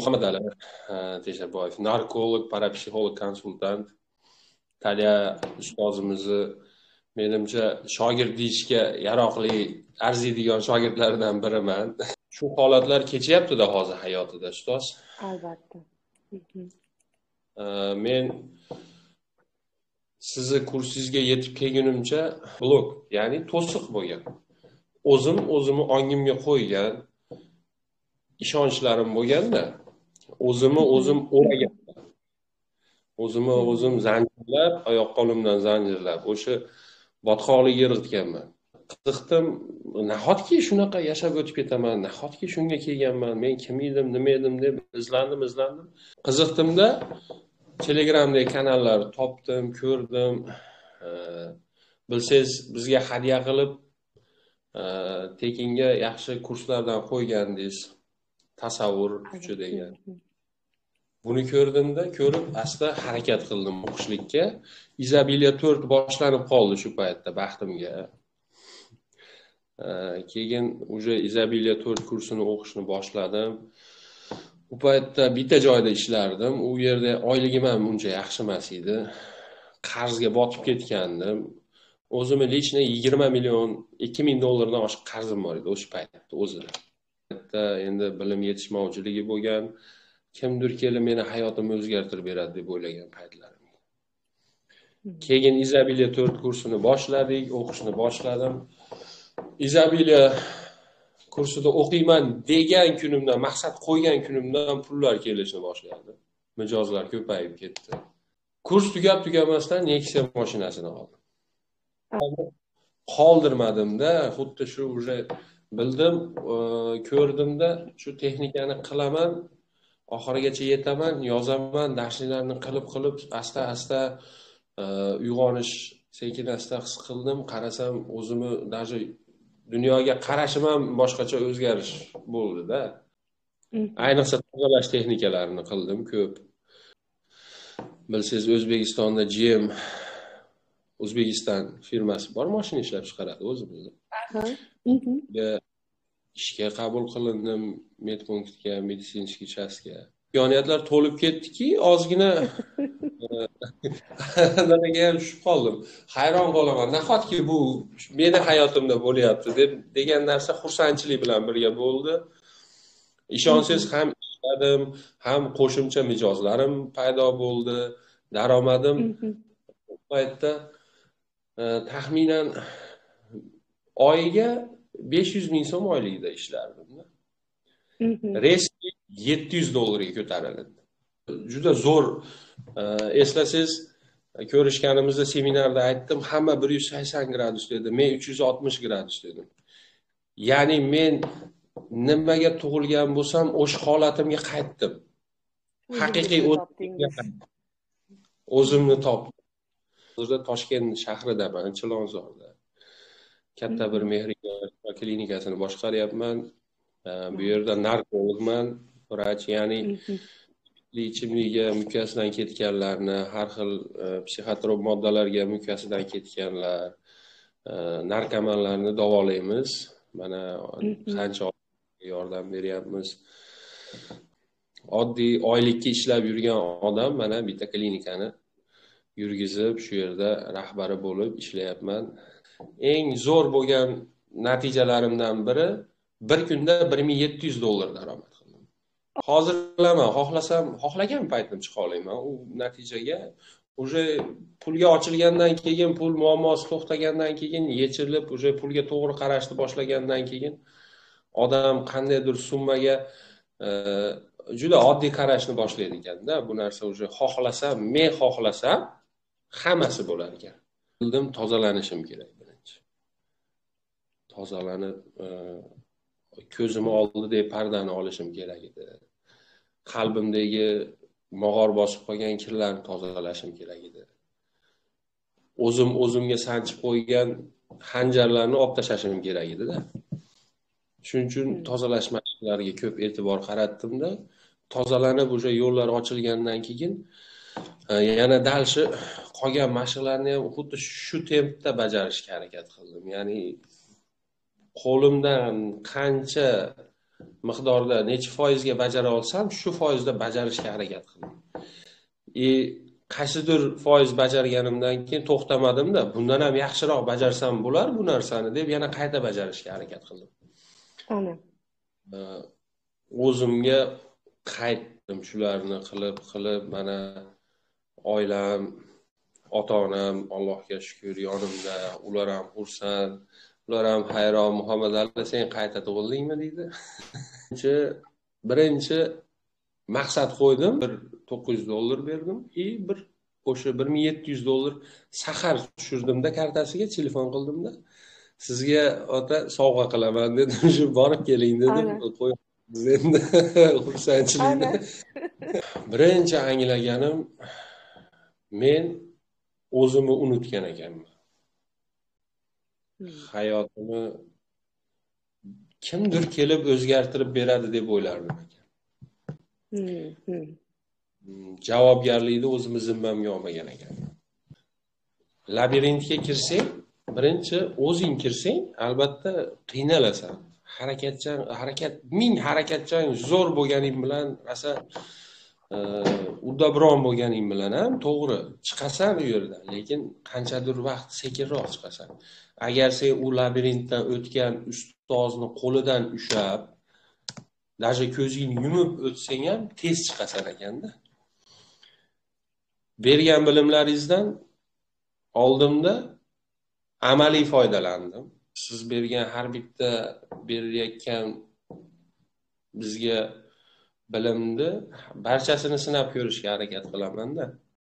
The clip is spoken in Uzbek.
muhammad ali teshaboyev narkolog parapsixolog konsultant. Talya ustozimizni menimcha shogird deyishga yaroqli arziydigan shogirdlardan biriman. Shu holatlar kechyaptida hozir hayotida ustoz? Albatta. Mhm. men sizni kursingizga yetib kelgunimcha blok ya'ni to'siq bo'lgan. O'zim o'zimni ongimga qo'ygan ishonchlarim bo'lganda o'zimni o'zim o'raganman o'zimni o'zim zanjirlab oyoq qo'limdan zanjirlab o'sha botqoqlikka yiritganman qiziqdim nahotki shunaqa yashab o'tib ketaman nahotki shunga kelganman men kim edim nima edim deb izlandim izlandim. Qiziqdimda telegramdagi kanallarni topdim ko'rdim. Bilsangiz bizga hadya qilib tekinga yaxshi kurslardan qo'ygandingiz tasavvur kuchi degan buni ko'rdimda ko'rib asta harakat qildim o'qishlikka. Izabilya to'rt boshlanib qoldi shu paytda baxtimga. Keyin уже izabilya to'rt kursini o'qishni boshladim. U paytda bitta joyda ishlardim. U yerda oyligim ham uncha yaxshi emas edi. Qarzga botib ketgandim. O'zimni лично yigirma million ikki ming dollardan oshiq qarzim bor edi o'sha paytda o'zida. Endi bilim yetishmovchiligi bo'lgan. Kimdir kelib meni hayotimni o'zgartirib beradi deb o'ylagan paytlarim. Keyin izabiliya to'rt kursini boshladik o'qishni boshladim. Izabiliya kursida o'qiyman degan kunimdan maqsad qo'ygan kunimdan pullar kelishni boshladi. Mijozlar ko'payib ketdi. Kurs tugab tugamasdan nexia mashinasini oldim. Qoldirmadimda xuddi shu уже bildim ko'rdimda shu texnikani qilaman oxirigacha yetaman yozaman darsliklarni qilib qilib asta asta uyg'onish. Sekin asta his qildim qarasam o'zimni даже dunyoga qarashim ham boshqacha o'zgarish bo'ldida. Ayniqsa tozalash texnikalarini qildim ko'p. Bilsangiz o'zbekistonda gm o'zbekiston firmasi bor moshina ishlab chiqaradi o'zimizni ishga qabul qilindim medpunktga медицинский частьga imkoniyatlar to'lib ketdiki ozgina nimaga ham tushib qoldim. Hayron qolaman. Nahotki bu meni hayotimda bo'lyapti deb degan narsa xursandchilik bilan birga bo'ldi. Ishonsangiz ham ishladim ham qo'shimcha mijozlarim paydo bo'ldi daromadim. Paytda e, taxminan oyiga besh yuz ming so'm oyligida ishlardim resmi yetti yuz dollarga ko'tarildi juda zo'r eslasangiz ko'rishganimizda seminarda aytdim hamma bir yuz sakson gradus dedi men uch yuz oltmish gradus dedim. Ya'ni men nimaga tug'ilgan bo'lsam o'sha holatimga qaytdim. Haqiqiy o'zimni topdim. Hozirda toshkent shahridaman chilonzorda katta bir mehribon klinikasini boshqaryapman. Bu yerda narkologman vrach ya'ni ichimlikka mukkasidan ketganlarni har xil e, psixotrop moddalarga mukkasidan ketganlar e, narkomanlarni davolaymiz. Mana qancha yordam beryapmiz. Oddiy oylikka ishlab yurgan odam mana bitta klinikani yurgizib shu yerda rahbari bo'lib ishlayapman eng zo'r bo'lgan natijalarimdan biri bir kunda bir ming yetti yuz dollar daromad qildim. Hozir bilaman xohlasam xohlagan paytim chiqa olaman u natijaga уже pulga ochilgandan keyin pul muammosi to'xtagandan keyin yechilib уже pulga to'g'ri qarashni boshlagandan keyin odam qandaydir summaga e, juda oddiy qarashni boshlaydi ekanda. Bu narsa уже xohlasam men xohlasam hammasi bo'lar ekan. Bildim tozalanishim kerak. Tozalanib e, ko'zimni oldidagi pardani olishim kerak edi. Qalbimdagi mog'or bosib qolgan kirlarni tozalashim kerak edi. O'zim o'zimga sanchib qo'ygan xanjarlarni olib tashlashim kerak edida shuning uchun tozalash mashqlariga ko'p e'tibor qaratdimda tozalanib o'sha yo'llar ochilgandan keyin e, yana shu qolgan mashqlarni ham xuddi shu tempda bajarishga harakat qildim. Ya'ni qo'limdan qancha miqdorda necha foizga bajara olsam shu foizda bajarishga harakat qildim и qaysidir foiz bajarganimdan keyin to'xtamadimda bundan ham yaxshiroq bajarsam bo'lar bu narsani deb yana qayta bajarishga harakat qildim. Ana. O'zimga qaytdim shularni qilib qilib mana oilam ota onam allohga shukur yonimda ular ham xursand ular ham hayron muhammad ali sen qayta tug'ildingmi? deydi. Birinchi birinchi maqsad qo'ydim. Bir to'qqiz yuz dollar berdim и bir o'sha bir ming yetti yuz dollar sahar tushirdimda kartasiga telefon qildimda sizga ota sovg'a qilaman dedim. Shu borib keling dedim. Endi. Xursandchilikni. Birinchi anglaganim men o'zimni unutgan ekanman hayotini kimdir kelib o'zgartirib beradi deb o'ylardim ekan. Javobgarlikni o'zimni zimmamga olmagan ekanman labirintga kirsang birinchi o'zing kirsang albatta qiynalasan. Harakatchan harakat ming harakatchan zo'r bo'lganing bilan rosa uddaburon bo'lganing bilan ham to'g'ri chiqasan u yerdan lekin qanchadir vaqt sekinroq chiqasan. Agar sen u labirintdan o'tgan ustozni qo'lidan ushlab даже ko'zingni yumib o'tsang ham tez chiqasan ekanda bergan bilimlaringizdan oldimda amaliy foydalandim. Siz bergan har bitta berayotgan bizga bilimni barchasini sinab ko'rishga harakat qilamanda.